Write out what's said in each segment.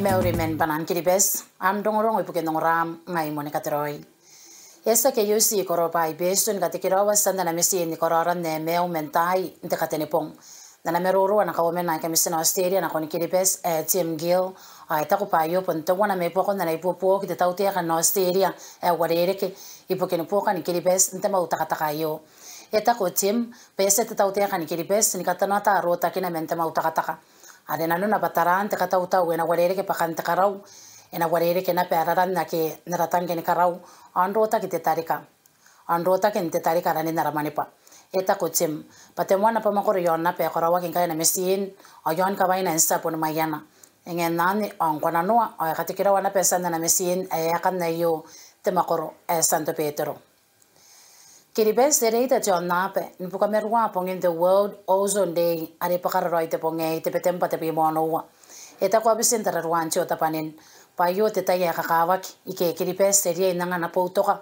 meuri men banan kiri bes am dongorong ipu ke ram ngai moni kateroi. Esa ke yusi koro pai besun kati kirawa sanda na mesi ni kororan ne meu mentai nte katene pong na na meruru na kawo men na kemisi na australia na koni kiri bes e tim gil ai ta ko pa yo pon to wana me poko na ipu po ki te tau te ka na australia e warere ke ipu ke no poka ni nte mau takataka yo e ta ko tim pese te tau te ka ni kiri bes ni katana ta rota kina mente mau takataka ade na nuna bataran te kata ena warere ke pakan te karau ena warere ke na pe araran na ke naratan ke ni karau andro ta ki te tarika andro ta ke ni te tarika na pa eta ta kotsem pate mwana pa makore yona pe kora wa kinga na mesin o yon ka baina nsa pon mayana. Enge nani on kona noa o e ka tikira wana sanda na mesin e yakan na yo te makoro e santo petro. Kiribe sereita John Nape, nipuka merua pongin the World Ozone Day, ari pakararoi e, te ponge, te petempa te pimoanoa. Eta kua bisin tararuan chio tapanin, yo te taia kakawak ike kiribe seria inanga e na poutoka,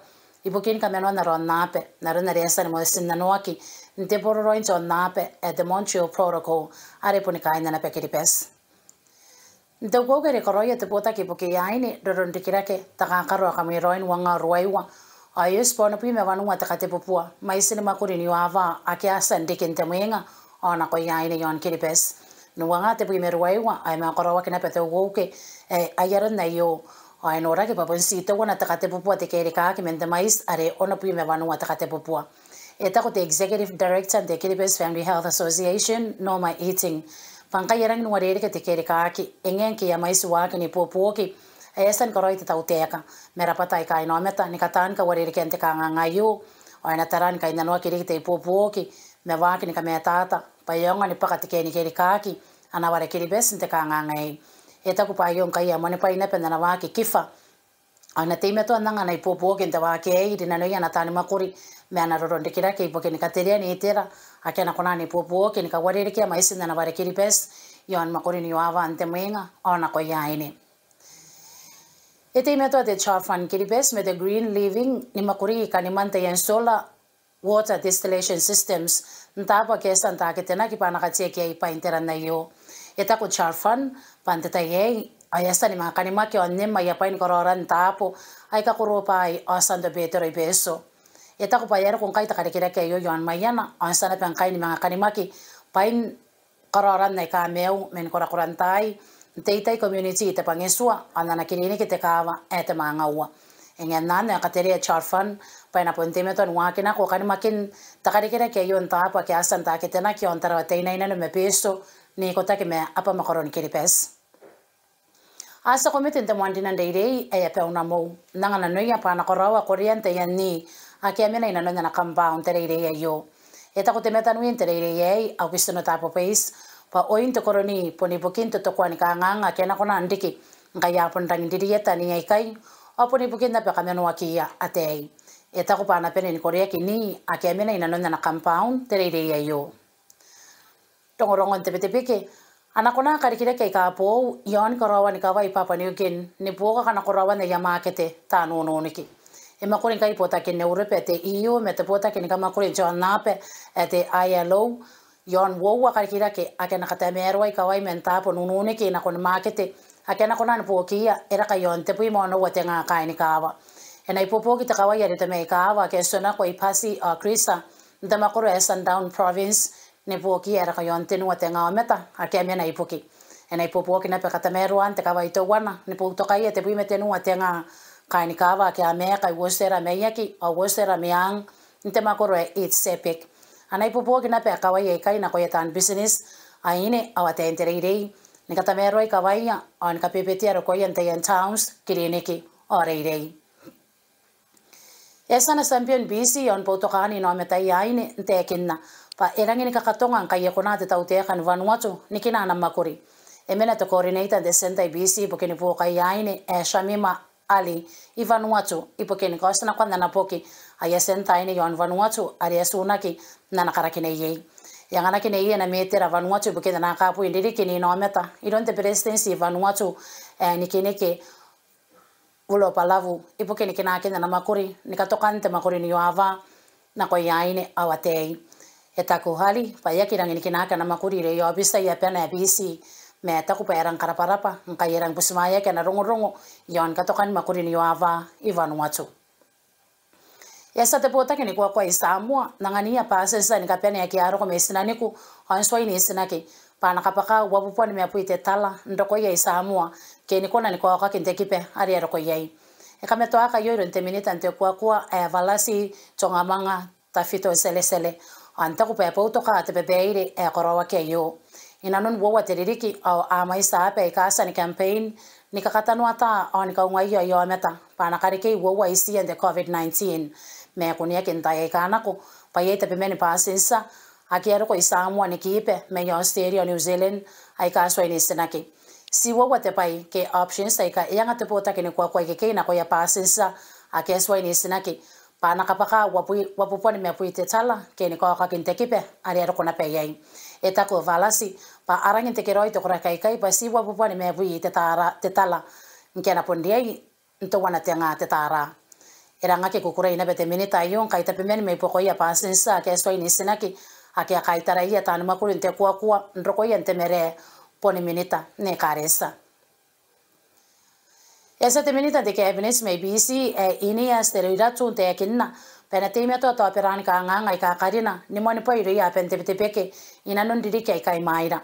I po kini ka na roa nape, na rina reasa ni moe sin na noaki, ni te poro roi nto nape e the Montreal Protocol, are po ni ka ina na peke pes. Ni te kouke re koroia te pota ki po ki aini, roro ni tiki rake, ta ka karoa ka mea roi nwa ngā roa iwa, a iu spona pui mea wanunga te ka te popua, ma isi makuri ni uava, a ki asa ni tiki muenga, o na aini yon ki pes. Nua te pui mea roa ai mea koroa ki pe te kouke, e aiaran na iu, ai no rake papa nsi te wana takate popua te kere ka ke mente mais are ona pui me vanua takate popua e tako te executive director te Kiribati Family Health Association Norma Eating. Panka erang no rere ke te kere ka engen ke ya mais wa ke ne popua ke esan koroi te tau teka mera patai kai no meta ni katan ka warere ke te ka ngangayu ai na taran kai na no kere te popua ke me wa ke ni ka me tata pa yonga ni pakati ke ni kere ka ke ana wara te ka ngangai ngai e ta ku pa yon kai amone pa ina pe na wa ki kifa. Ana te me to nanga na popo ki te wa ke dina no yana tani makuri. Me ana roron de kira ke ipo ke ni kateria ni tera ake na kona ni popo ki ni ka wari ki ma isin na wari kiri bes yon makuri ni wa ante menga ona ko ya ini E te mea toa te Charfan Kiribes me the Green Living ni makuri ka ni mante yan solar water distillation systems. Ntapa ke san ta ke tena ki pana ka tie ke pa intera na yo e ta ko Charfan pan te tai ei ai asa ni ma ka ni ma on ma ya pa ni korora ntapo ai ka koro pa ai asan de beter i beso. E ta ko pa yara kon kai ta ka kira ke yo yo an mayana an sana pan kai ni ma ka ni ma ki pa in korora na ka meu men kora korantai teitai community te pangesua ana na kirini ki te kawa e te maanga ua. E ngā nāne a katere a charfan pai na ponte me ton wā kina ko kani makin takarikira ke yon tāpa ke asan tā ke tena ki on tarawa teina ina me peso ni ko take me apa makaroni kiri pes. Asa ko mitin te mwandina ndeirei e a peuna mou. Nanga na nui a pāna korawa koriante yan ni a ke amena ina nuna na compound te reirei a yo. E tako te metanui te reirei ei au kisto no tāpo peis pa oin te koroni poni bukin te tokwani ka nganga kena kona andiki nga ya pon rangi diri eta ni ai kai o poni bukin na peka meno aki ya ate ai e tako pa na pene ni korea ki ni a ke mena ina nona na compound te reire ia yo tongorongon tebe tebe ke. Ana kona kari kire ke ka po yon korowa ni kawa ipapa ni ken ni po ka kana korowa ne yama kete ta no no ni ki e ma kore kai pota ke ne urepe te iyo me te pota ke ni kama kore jo na pe e ate ILO yon wo wa kari kira ke ake na kata me erwa kawa i menta po no no ni ki na kona ma kete ake na kona ni po ki era ka yon te pu mo no nga kai ni kawa e na ipopo ki te kawa ya te me kawa ke sona ko ipasi a krista. Ndama kore sundown province ne poki era ka yonte tenu te nga meta a ke me nei poki e ki na pe kata me ruan te ka vai wana ne po to kai te pui me tenu te nga kai ni kawa ke a me kai wo sera me yaki a wo sera me an te ma koro it sepik a ki na pe ka vai kai na ko tan business. A ine a wa te entere rei ne kata me ka vai ya an ka pe te ro ko yen towns ki ki o rei rei esana champion BC on poto kani no meta yaine ntekinna pa erangi ni kakatonga nkai kona te tau te kan vanuatu nikina na makuri emena to coordinator de senta BC pokeni po kai yaine e shamima ali i vanuatu i pokeni ko esana kwanda na poki aya e senta ine yon vanuatu ari e asunaki na nakarakine yei yangana kene iye na metera vanuatu pokeni na kapu indiri kini no meta ironte presidency vanuatu eh, nikeneke ulo palavu ipo ke ni kina kina na makuri ni katokan te makuri ni yoava na ko yaine awatei e taku hali pa yaki rangi ni kina na makuri re yo bisa ya pena bisi me taku pa erang karaparapa nka yerang pusmaya ke na rongo rongo yon katokan makuri ni yoava ivan watu. Ya sa te pota ke ni kwa kwa isamua nangani ya pa sensa ni kapene ya kiaro ko mesina niku on swai pana kapaka wapu pwani mea tala ndoko ye Samoa ke ni kona ni kwa waka kente kipe ari ya roko iai. E kame toa ka yoro nte minita nte kwa kwa e valasi tonga manga tafito sele sele. Anta kupa e pouto ka te bebe e korawa ke yo. Ina non wawa te ririki au ama isa ape e ni campaign ni kakatanua ta au ni kaunga iyo iyo ameta pana karikei wawa isi ande COVID-19. Mea kunia kentai e kanako pa yei te pa pasinsa a ke aroko i Samoa ni kipe me i Australia o New Zealand a i kāsua i nisenaki. Si wawa te pai ke options a ka ianga te pōtaki ni kua koe ke keina ko a pāsinsa a ke aswa i nisenaki. Pāna ka paka wapupone mea pui te tala ke ni kua kakin te kipe ari ni kona pei ai. E tako valasi, pa arangin te keroi te kura kai kai pa si wapupone mea pui te, tara, te tala nke na pundi ei nto wana te ngā te tāra. E ranga ke kukurei nabe te minita i yon kai tapimeni mei pokoia pāsinsa a ke aswa i nisenaki a ke a kaitara ia tanu makuru te kwa kwa ndroko ia te mere pone minita ne karesa. Esa te minita de evidence may bisi e ini a steroida tun te kinna pena te meto to aperani ka nganga ka karina ni moni po iri a pente pete peke ina non diri kai kai maira.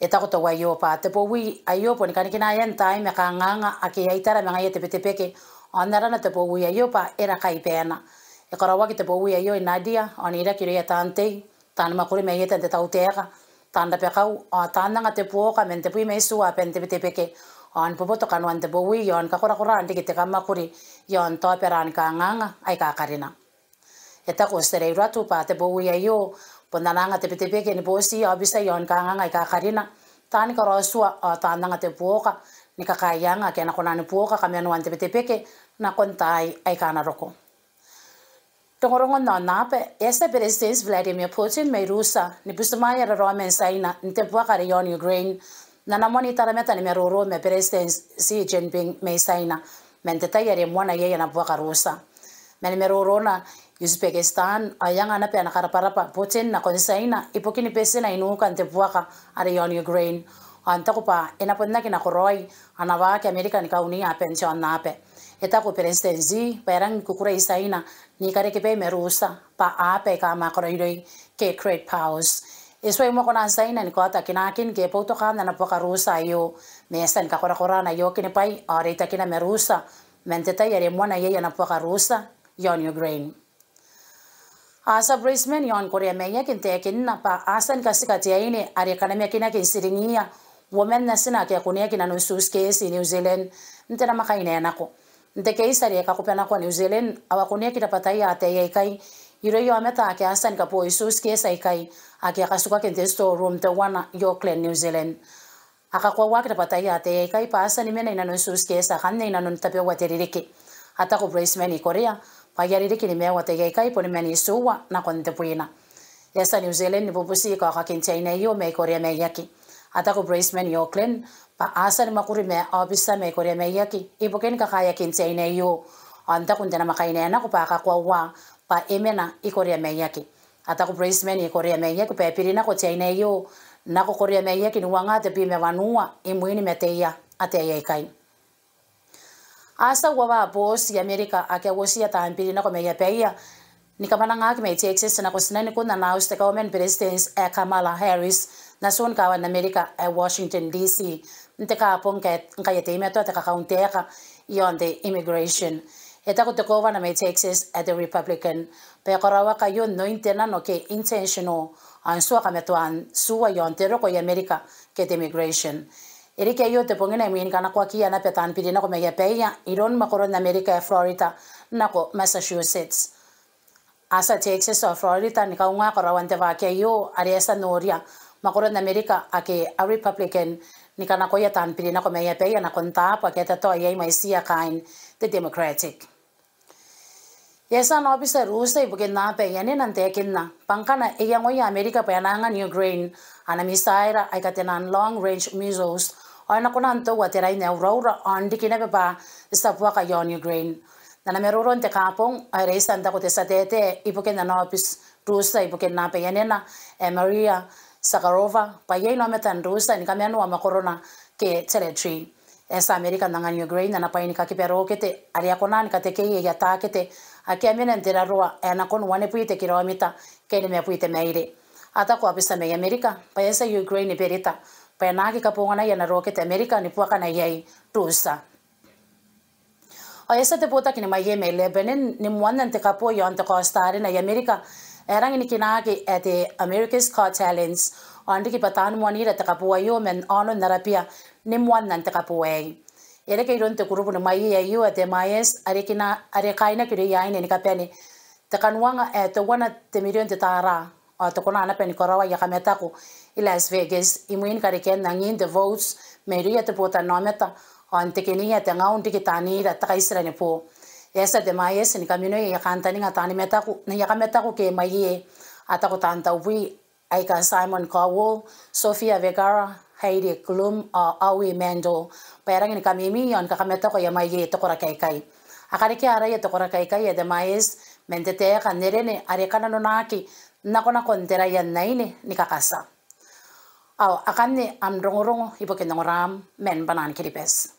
E ta ko to wa yo pa te po wi ayo poni kani kina yen tai me ka nganga a ke iaitara me ngai te pete peke onara na te po wi ayo pa era kai pena. E kora wa ki ayo inadia oni ira kiri tante tan makuri me yete te tau teka tanda pe kau a tanda nga te puoka men te pui me sua pen te pite peke on popoto kanu an te boi yon ka kora kora andi ki te kamakuri yon to peran ka nganga ai ka karina e ta ko stere ratu pa te boi ayo ponda nga te pite peke ni posi a bisa ka nganga ai ka karina tani ka rosua a tanda nga te puoka ni ke na kona ni puoka ka menu an te pite peke na kontai ai ka na Tongoronganape, este presidente Vladimir Putin mai rusa, ni pustumaya ra Roman Saina, ni tempua karion Ukraine, na namoni tarameta ni meroro me presidente Xi Jinping mai Saina, mente tayari mwana yeye na bua karusa. Mene meroro na Uzbekistan, ayanga na pe na karaparapa Putin na konsaina, ipokini pese na inuka ntepua ka arion Ukraine. Anta ko pa, inapon na kinakoroy, anawake Amerika ni kauni apen siya nape. eta etako presidency perang kukura isaina ni kare ke pe merusa pa ape ka ma kore ire ke create powers. Eso mo kona saina ni kota kinakin ke poto kana na poka rusa yo. Mesan ka kora kora na yo kine pai ore ta kina merusa. Mente ta yare mwana ye na poka rusa yon grain. Asa brisman yon korea meya kin na pa asan kasikati aine are kana mekina kinsiringia women na sina ke kunia kina nusus kesi new zealand. Ntena makaina yanako ndeke nteke isaria kakupena kwa New Zealand awakunia kitapata ya ateya ikai. Yiro yo ameta ake asa asan isu Isus esa ikai ake akasuka kente store room te wana yo clan New Zealand. Akakwa wa kitapata ya ateya ikai pa asan imena inano isu Isus esa kane inano ntape wa teririke ata ko Brisbane Korea pa ya ririki ni mewa ateya ikai po poni meni suwa na kwa nitepuina. Yasa New Zealand ni bubusi kwa kakintia inayo mei Korea mei yaki. atako Brisbane Auckland pa asar makuri me office me kore me yaki. Ibuken ka kaya kin chaine yo anta kunta na makaina na ko pa ka kwa wa. Pa emena ikore me yaki. Atako Brisbane ikore me yaki. Pa pirina ko chaine yo na ko kore me yaki ni wanga te pi me vanua imuini me teia ateia kai Asa wa ba boss ya Amerika akewosia ta na ko me ya peia nikambalangaki meitheekhesena kusinani kuna naus te government presidents e eh, kamala harris. Nasuni kawa namerika e eh, washington dc nte kapo nkayeteimetoa tekakaunteeka yonde immigration. Eta etakutekova na meitexas at eh, the republican. Pekorawa ka yo no intena no ke intentional ansua kametuan suwa yonte roko ya america ke the immigration erike yo te pongena min kana kwa kia na petan pidina ko meya iron makoro na america e florida nako massachusetts asa texas florida ni kaunga korawan te vakeyo ariesa noria makura na amerika ake a republican ni kana koya tan pili na komeya pe ya na konta pa keta to yai mai sia kain the democratic. Yesa no bisa rusa ibukin na pe yani nante kinna pangkana iya ngoya amerika pa yanangan ukraine ana misaira ay katenan long range missiles ay na kunanto watera ina aurora on dikina pa sa puwa ka yon ukraine Nana meruro te kapong ai reisa nda ko te satete ipuke na nopis rusa ipuke na pe yanena e Maria Sakarova pa ye no metan rusa ni kamenu ama corona ke territory. Esa Amerika nanga Ukraine na pa ni ka kipero kete ari akona ni ka te ke ya ta kete akia mena ntera roa e na kono wane pui te kilomita ke ni me puite meire. Ata ko apisa me Amerika pa esa Ukraine perita pa na ki kapongana ya na roke te Amerika ni puaka na yai rusa. O esa te pota kini mai me Lebanon ni mwana te kapo yo ante kostare na. Amerika erang ni kinagi e te America's Got Talents. Andi ki patan mwani re te kapo yo men ono narapia ni mwana te kapo e. Ere ke iron te kurupu ni mai e yo e te maies are kina are kaina kiri ya ni kapeni te kanuanga e te wana te milion te tara. O te kona ana peni korawa ya kametaku i Las Vegas i muin kare ken nangin the votes me ria te pota nometa on te kini te ngau ndi ki tani da ta isra ne po esa de mai esa ni kamino ya kanta ni ngata ni meta ku ni ya kameta ku ke mai e ata ko tanta wi ai ka Simon Cowell Sofia Vergara Heidi Klum Awi Mendo. Perang ni kamimi yon ka kameta ko ya mai e to kai kai. Akari ki ara ye to kora kai kai de mai es mente te ka nerene are kana no naki na kona kontera ya naine ni kakasa Aw, akan ni am rongo rongo ipo kinong ram men banan kiripes.